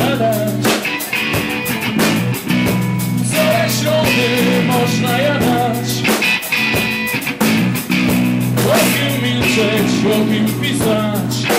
badać Coraz środy można jadać. Łopił milczeć, łopił pisać.